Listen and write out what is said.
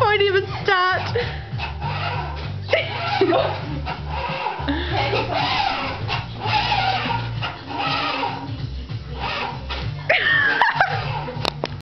I won't even start.